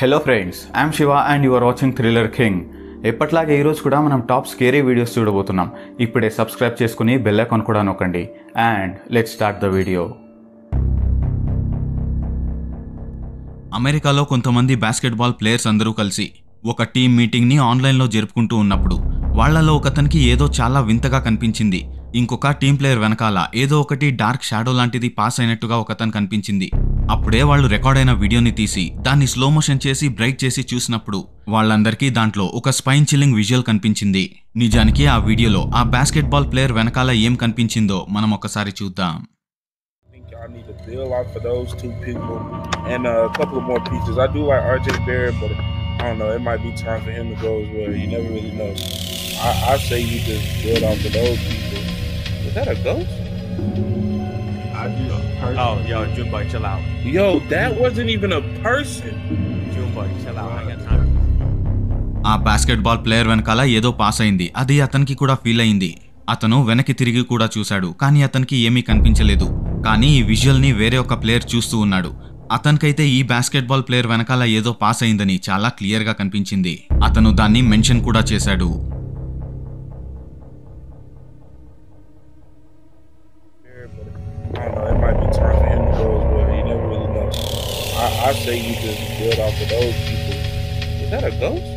Hello friends I'm Shiva and you are watching thriller king ఎప్పట్లాగే ఈరోజు కూడా మనం టాప్ స్కేరీ వీడియోస్ చూడబోతున్నాం. ఇప్పుడే సబ్స్క్రైబ్ చేసుకుని బెల్ ఐకాన్ కూడా నొక్కండి. And let start the video అమెరికాలో కొంతమంది బాస్కెట్బాల్ ప్లేయర్స్ అందరూ కలిసి ఒక టీం మీటింగ్ని ఆన్లైన్లో జరుపుకుంటూ ఉన్నప్పుడు వాళ్ళలో ఒకతనికి ఏదో చాలా వింతగా కనిపించింది. ఇంకొక టీం ప్లేయర్ వెనకాల ఏదో ఒకటి డార్క్ షాడో లాంటిది పాస్ అయినట్టుగా ఒకతను కనిపించింది అప్పుడే వాళ్ళు రికార్డ్ అయిన వీడియోని తీసి దాన్ని స్లో మోషన్ చేసి బ్రేక్ చేసి చూసినప్పుడు వాళ్ళందరికీ దాంట్లో ఒక స్పైన్ చిల్లింగ్ విజువల్ కనిపించింది నిజానికి ఆ వీడియోలో ఆ బాస్కెట్బాల్ ప్లేయర్ వెనకాల ఏం కనిపించిందో మనం ఒకసారి చూద్దాం I need to bill out for those two people and uh, a couple of more pieces. I do like RJ Barrett, but I don't know. It might be time for him to go as well. You never really know. I, I say you just build out for those people. Is that a ghost? Oh, yo, Junebug, chill out. Yo, that wasn't even a person. Junebug, chill out. I got time. ఆ basketball player వెనకాల ఏదో pass అయింది అది అతనికి కూడా feel అయింది అతను వెనక్కి తిరిగి కూడా చూశాడు కానీ అతనికి ఏమీ కనిపించలేదు కానీ ఈ విజువల్ని వేరే ఒక ప్లేయర్ చూస్తూ ఉన్నాడు అతనికైతే ఈ బాస్కెట్బాల్ ప్లేయర్ వెనకాల ఏదో పాస్ అయిందని చాలా క్లియర్గా కనిపించింది అతను దాన్ని మెన్షన్ కూడా చేశాడు I, say you just build out for those people. Is that a ghost?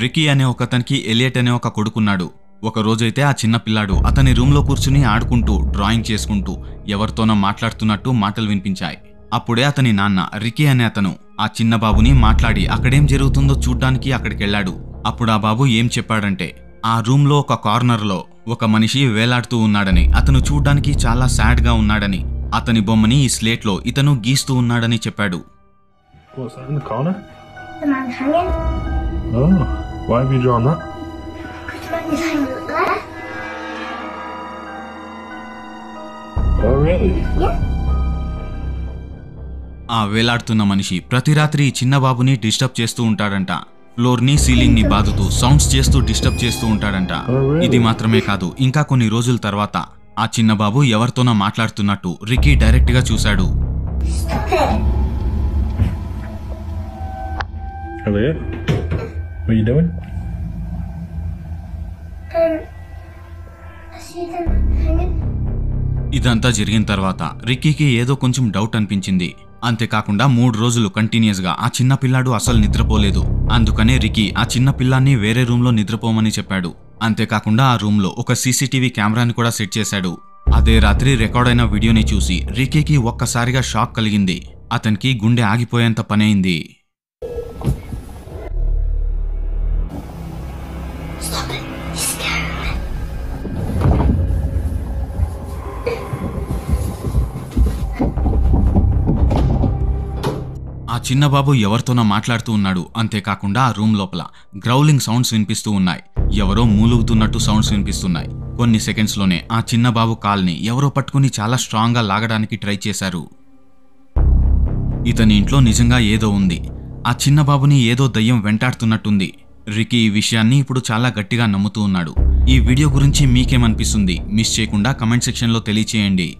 Ricky అనే ఒకతనికి ఎలియట్ అనే ఒక కొడుకున్నాడు ఒక రోజైతే ఆ చిన్న పిల్లాడు అతని రూమ్లో కూర్చుని ఆడుకుంటూ డ్రాయింగ్ చేసుకుంటూ ఎవరితోనో మాట్లాడుతున్నట్టు మాటలు వినిపించాయి అప్పుడే అతని నాన్న రికీ అనే అతను ఆ చిన్న బాబుని మాట్లాడి అక్కడేం జరుగుతుందో చూడ్డానికి అక్కడికి వెళ్ళాడు అప్పుడు ఆ బాబు ఏం చెప్పాడంటే ఆ రూమ్లో ఒక కార్నర్లో ఒక మనిషి వేలాడుతూ ఉన్నాడని అతను చూడ్డానికి చాలా సాడ్గా ఉన్నాడని అతని బొమ్మని ఈ స్లేట్లో ఇతను గీస్తూ ఉన్నాడని చెప్పాడు. Oh? ఆ వేలాడుతున్న మనిషి ప్రతి రాత్రి ఈ చిన్న బాబుని డిస్టర్బ్ చేస్తూ ఉంటాడంట. ఫ్లోర్ని సీలింగ్ని బాదుతూ సౌండ్స్ చేస్తూ డిస్టర్బ్ చేస్తూ ఉంటాడంట. Oh? ఇది మాత్రమే కాదు ఇంకా కొన్ని రోజుల తర్వాత ఆ చిన్న బాబు ఎవరితోనో మాట్లాడుతున్నట్టు రికీ డైరెక్ట్గా చూశాడు. ఇదంతా జరిగిన తర్వాత రిక్కీకి ఏదో కొంచెం డౌట్ అనిపించింది. అంతేకాకుండా మూడు రోజులు కంటిన్యూస్గా ఆ చిన్న పిల్లాడు అసలు నిద్రపోలేదు. అందుకనే రికీ ఆ చిన్న పిల్లాన్ని వేరే రూమ్లో నిద్రపోమని చెప్పాడు. అంతేకాకుండా ఆ రూమ్లో ఒక సీసీటీవీ కెమెరాని కూడా సెట్ చేశాడు. అదే రాత్రి రికార్డైన వీడియోని చూసి రికీకి ఒక్కసారిగా షాక్ కలిగింది. అతనికి గుండె ఆగిపోయేంత పనైంది చిన్నబాబు చిన్న బాబు ఎవరితోనో మాట్లాడుతూ ఉన్నాడు. అంతేకాకుండా ఆ రూమ్ లోపల గ్రౌలింగ్ సౌండ్స్ వినిపిస్తూ ఉన్నాయి. ఎవరో మూలుగుతున్నట్టు సౌండ్స్ వినిపిస్తున్నాయి. కొన్ని సెకండ్స్లోనే ఆ చిన్న బాబు కాల్ని ఎవరో పట్టుకుని చాలా స్ట్రాంగ్గా లాగడానికి ట్రై చేశారు. ఇతని ఇంట్లో నిజంగా ఏదో ఉంది. ఆ చిన్న బాబుని ఏదో దయ్యం వెంటాడుతున్నట్టుంది. రికీ ఈ విషయాన్ని ఇప్పుడు చాలా గట్టిగా నమ్ముతూ ఉన్నాడు. ఈ వీడియో గురించి మీకేమనిపిస్తుంది? మిస్ చేయకుండా కమెంట్ సెక్షన్లో తెలియచేయండి.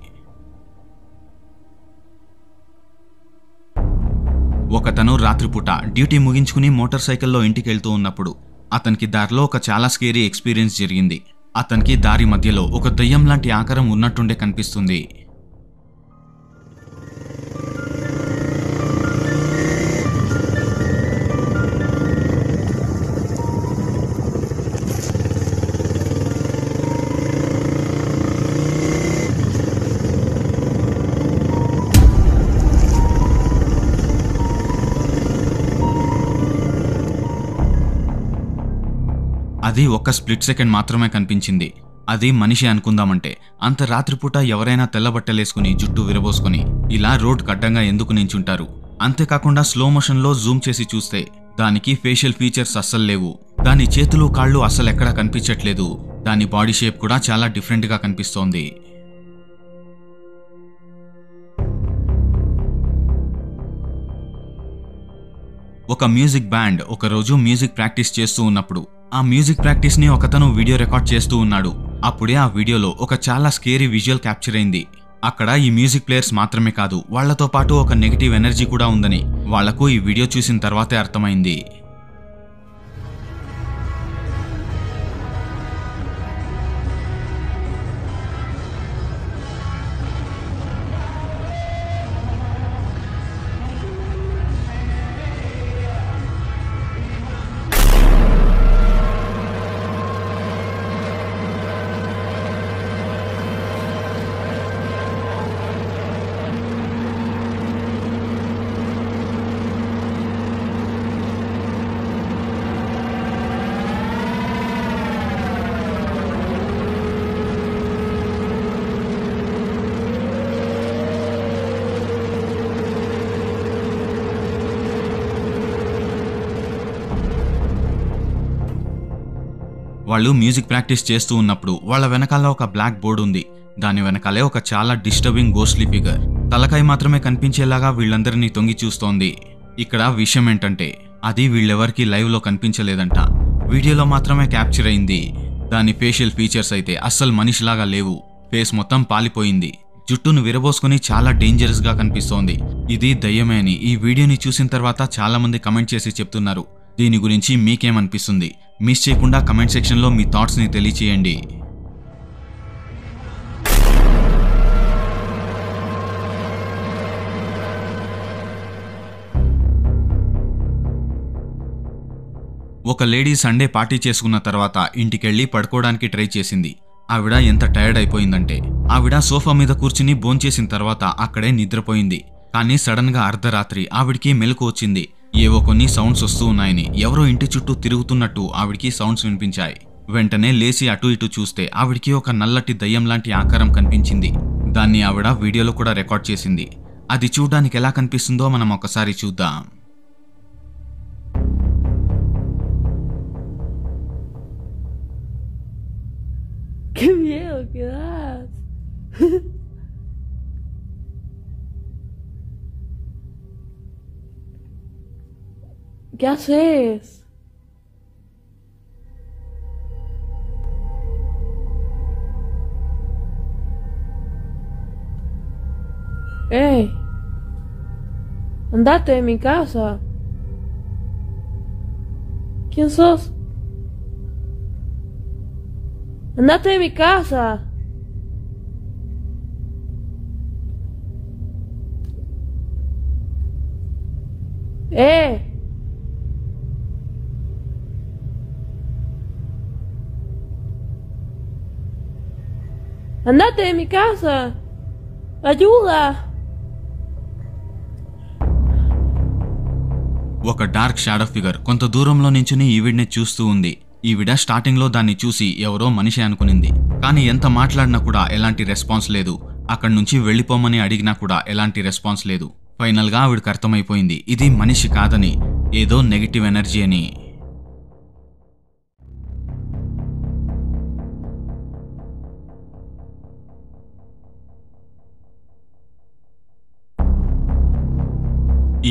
ఒకతను రాత్రిపూట డ్యూటీ ముగించుకుని మోటార్ సైకిల్లో ఇంటికి వెళ్తూ ఉన్నప్పుడు అతనికి దారిలో ఒక చాలా స్కేరీ ఎక్స్పీరియన్స్ జరిగింది. అతనికి దారి మధ్యలో ఒక దయ్యం లాంటి ఆకారం ఉన్నట్టుండే కనిపిస్తుంది. అది ఒక్క స్ప్లిట్ సెకండ్ మాత్రమే కనిపించింది. అది మనిషి అనుకుందామంటే అంత రాత్రిపూట ఎవరైనా తెల్లబట్టలేసుకుని జుట్టు విరబోసుకుని ఇలా రోడ్ కడ్డంగా ఎందుకు నించుంటారు? అంతేకాకుండా స్లో మోషన్లో జూమ్ చేసి చూస్తే దానికి ఫేషియల్ ఫీచర్స్ అస్సలు లేవు. దాని చేతులు కాళ్ళు అస్సలు ఎక్కడా కనిపించట్లేదు. దాని బాడీ షేప్ కూడా చాలా డిఫరెంట్గా కనిపిస్తోంది. ఒక మ్యూజిక్ బ్యాండ్ ఒకరోజు మ్యూజిక్ ప్రాక్టీస్ చేస్తూ ఉన్నప్పుడు ఆ మ్యూజిక్ ప్రాక్టీస్ని ఒకతను వీడియో రికార్డ్ చేస్తూ ఉన్నాడు. అప్పుడే ఆ వీడియోలో ఒక చాలా స్కేరీ విజువల్ క్యాప్చర్ అయింది. అక్కడ ఈ మ్యూజిక్ ప్లేయర్స్ మాత్రమే కాదు వాళ్ళతో పాటు ఒక నెగిటివ్ ఎనర్జీ కూడా ఉందని. వాళ్ళకు ఈ వీడియో చూసిన తర్వాతే అర్థమైంది. వాళ్ళు మ్యూజిక్ ప్రాక్టీస్ చేస్తూ ఉన్నప్పుడు వాళ్ళ వెనకాల ఒక బ్లాక్ బోర్డు ఉంది. దాని వెనకాలే ఒక చాలా డిస్టర్బింగ్ గోస్ట్లీ ఫిగర్ తలకాయ మాత్రమే కనిపించేలాగా వీళ్ళందరినీ తొంగి చూస్తోంది. ఇక్కడ విషయం ఏంటంటే అది వీళ్ళెవరికీ లైవ్లో కనిపించలేదంట. వీడియోలో మాత్రమే క్యాప్చర్ అయింది. దాని ఫేషియల్ ఫీచర్స్ అయితే అస్సలు మనిషిలాగా లేవు. ఫేస్ మొత్తం పాలిపోయింది. జుట్టును విరబోసుకుని చాలా డేంజరస్గా కనిపిస్తోంది. ఇది దయ్యమే అని ఈ వీడియోని చూసిన తర్వాత చాలా మంది కమెంట్ చేసి చెప్తున్నారు. దీని గురించి మీకేమనిపిస్తుంది? మిస్ చేయకుండా కమెంట్ సెక్షన్లో మీ థాట్స్ని తెలియచేయండి. ఒక లేడీ సండే పార్టీ చేసుకున్న తర్వాత ఇంటికెళ్ళి పడుకోవడానికి ట్రై చేసింది. ఆవిడ ఎంత టైర్డ్ అయిపోయిందంటే ఆవిడ సోఫా మీద కూర్చుని భోంచేసిన తర్వాత అక్కడే నిద్రపోయింది. కానీ సడన్గా అర్ధరాత్రి ఆవిడికి మెలకు వచ్చింది. ఏవో కొన్ని సౌండ్స్ వస్తూ ఉన్నాయని. ఎవరో ఇంటి చుట్టూ తిరుగుతున్నట్టు ఆవిడికి సౌండ్స్ వినిపించాయి. వెంటనే లేచి అటు ఇటు చూస్తే ఆవిడికి ఒక నల్లటి దయ్యం లాంటి ఆకారం కనిపించింది. దాన్ని ఆవిడ వీడియోలో కూడా రికార్డ్ చేసింది. అది చూడ్డానికి ఎలా కనిపిస్తుందో మనం ఒకసారి చూద్దాం. ¡Qué miedo que das! ¿Qué haces? ¡Ey! Andate de mi casa. ¿Quién sos? Andate de mi casa. ¡Eh! Andate de mi casa. Ayuda. ఒక డార్క్ షాడో ఫిగర్. కొంత దూరంలో నించుని ఈవిడ్ని చూస్తూ ఉంది. ఈవిడ స్టార్టింగ్లో దాన్ని చూసి ఎవరో మనిషి అనుకునింది. కానీ ఎంత మాట్లాడినా కూడా ఎలాంటి రెస్పాన్స్ లేదు. అక్కడి నుంచి వెళ్ళిపోమని అడిగినా కూడా ఎలాంటి రెస్పాన్స్ లేదు. ఫైనల్గా ఆవిడకు అర్థమైపోయింది. ఇది మనిషి కాదని. ఏదో నెగిటివ్ ఎనర్జీ అని.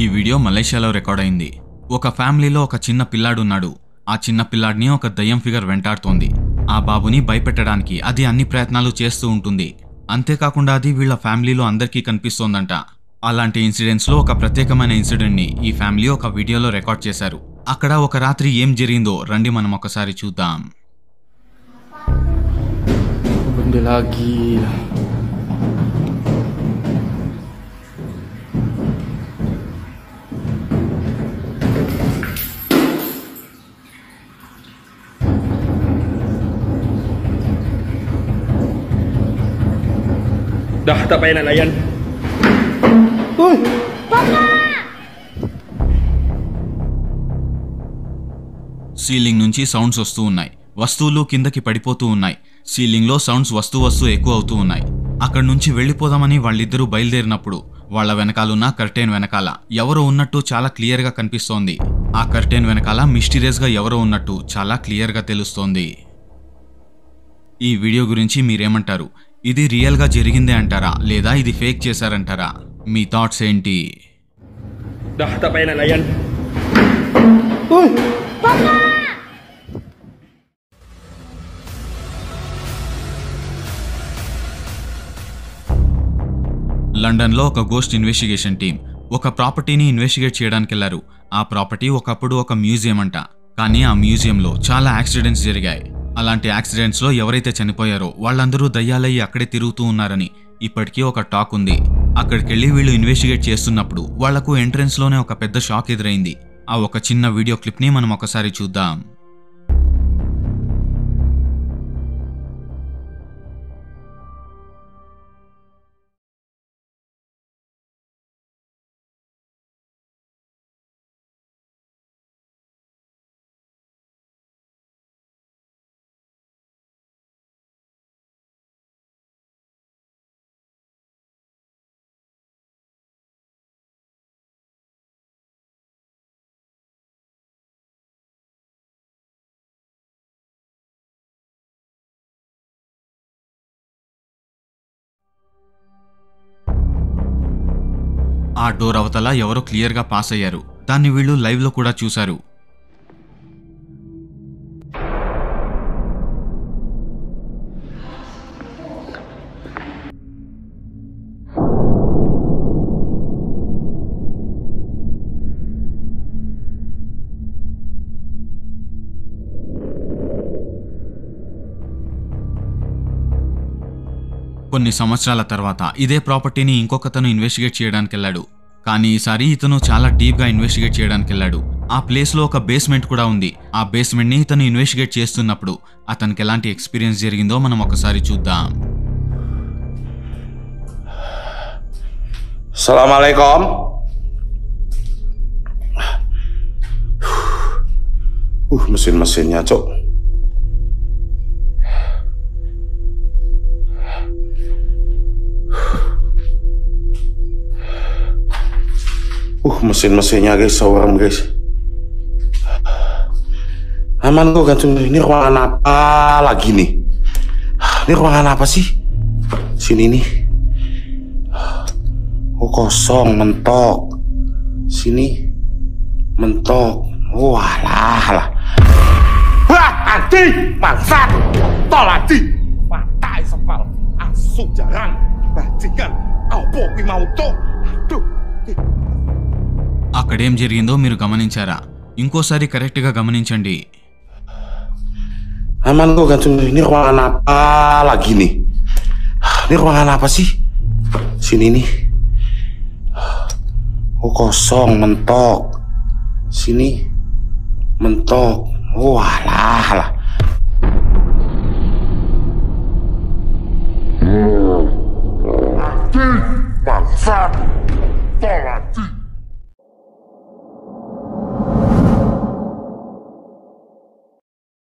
ఈ వీడియో మలేషియాలో రికార్డ్ అయింది. ఒక ఫ్యామిలీలో ఒక చిన్న పిల్లాడున్నాడు. ఆ చిన్న పిల్లాడిని ఒక దయ్యం ఫిగర్ వెంటాడుతోంది. ఆ బాబుని భయపెట్టడానికి అది అన్ని ప్రయత్నాలు చేస్తూ ఉంటుంది. అంతేకాకుండా అది వీళ్ళ ఫ్యామిలీలో అందరికీ కనిపిస్తోందంట. అలాంటి ఇన్సిడెంట్స్లో ఒక ప్రత్యేకమైన ఇన్సిడెంట్ని ఈ ఫ్యామిలీ ఒక వీడియోలో రికార్డ్ చేశారు. అక్కడ ఒక రాత్రి ఏం జరిగిందో రండి మనం ఒకసారి చూద్దాం. Dah tak payah nak layan. Ceiling నుంచి సౌండ్స్ వస్తూ ఉన్నాయి వస్తువులు కిందకి పడిపోతూ ఉన్నాయి సీలింగ్లో సౌండ్స్ వస్తూ వస్తూ ఎక్కువ అవుతూ ఉన్నాయి అక్కడి నుంచి వెళ్ళిపోదామని వాళ్ళిద్దరూ బయలుదేరినప్పుడు వాళ్ళ వెనకాలన్న కర్టెన్ వెనకాల ఎవరో ఉన్నట్టు చాలా క్లియర్గా కనిపిస్తోంది ఆ కర్టెన్ వెనకాల మిస్టీరియస్గా ఎవరో ఉన్నట్టు చాలా క్లియర్గా తెలుస్తోంది ఈ వీడియో గురించి మీరేమంటారు ఇది రియల్గా జరిగిందే అంటారా? లేదా ఇది ఫేక్ చేశారంటారా? మీ థాట్స్ ఏంటి. లండన్లో ఒక గోస్ట్ ఇన్వెస్టిగేషన్ టీం ఒక ప్రాపర్టీని ఇన్వెస్టిగేట్ చేయడానికి వెళ్ళారు ఆ ప్రాపర్టీ ఒకప్పుడు ఒక మ్యూజియం అంట. కానీ ఆ మ్యూజియంలో చాలా యాక్సిడెంట్స్ జరిగాయి. అలాంటి యాక్సిడెంట్స్లో ఎవరైతే చనిపోయారో వాళ్ళందరూ దయ్యాలయ్యి అక్కడే తిరుగుతూ ఉన్నారని ఇప్పటికీ ఒక టాక్ ఉంది. అక్కడికెళ్ళి వీళ్ళు ఇన్వెస్టిగేట్ చేస్తున్నప్పుడు వాళ్ళకు ఎంట్రెన్స్లోనే ఒక పెద్ద షాక్ ఎదురైంది. ఆ ఒక చిన్న వీడియో క్లిప్ని మనం ఒకసారి చూద్దాం. ఆ డోర్ అవతల ఎవరో క్లియర్గా పాస్ అయ్యారు. దాన్ని వీళ్ళు లైవ్లో కూడా చూశారు. కొన్ని సంవత్సరాల తర్వాత ఇదే ప్రాపర్టీని ఇంకొకతను ఇన్వెస్టిగేట్ చేయడానికి వెళ్ళాడు కానీ ఈసారి ఇతను చాలా డీప్గా ఇన్వెస్టిగేట్ చేయడానికి వెళ్ళాడు ఆ ప్లేస్లో ఒక బేస్మెంట్ కూడా ఉంది ఆ బేస్మెంట్ని ఇతను ఇన్వెస్టిగేట్ చేస్తున్నప్పుడు అతనికి ఎలాంటి ఎక్స్పీరియన్స్ జరిగిందో మనం ఒకసారి చూద్దాం Assalamualaikum. Uh, mesin-mesinnya, Cok. Mesin-mesinnya guys, seorang guys. Aman kok gantung ini ruangan apa lagi nih? Ini ruangan apa sih? Sini nih. Oh kosong, mentok. Sini. Mentok. Walah lah. Wah, anjing! Bangsat! Tol anjing! Patai sepal. Asu jarang. Bajingan. Apa mau tuh? Aduh. అక్కడేం జరిగిందో మీరు గమనించారా ఇంకోసారి correct గా గమనించండి Aman kok gantung ini ruangan apa lagi nih? Ini ruangan apa sih? Sini nih. Oh kosong, mentok. Sini. Mentok. Walah lah.